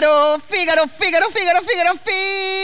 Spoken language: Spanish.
Fígaro, Fígaro, Fígaro, Fígaro, Fígaro, Fígaro.